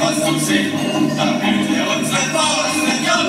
was zum Sehen, damit wir uns ein Bauer sind.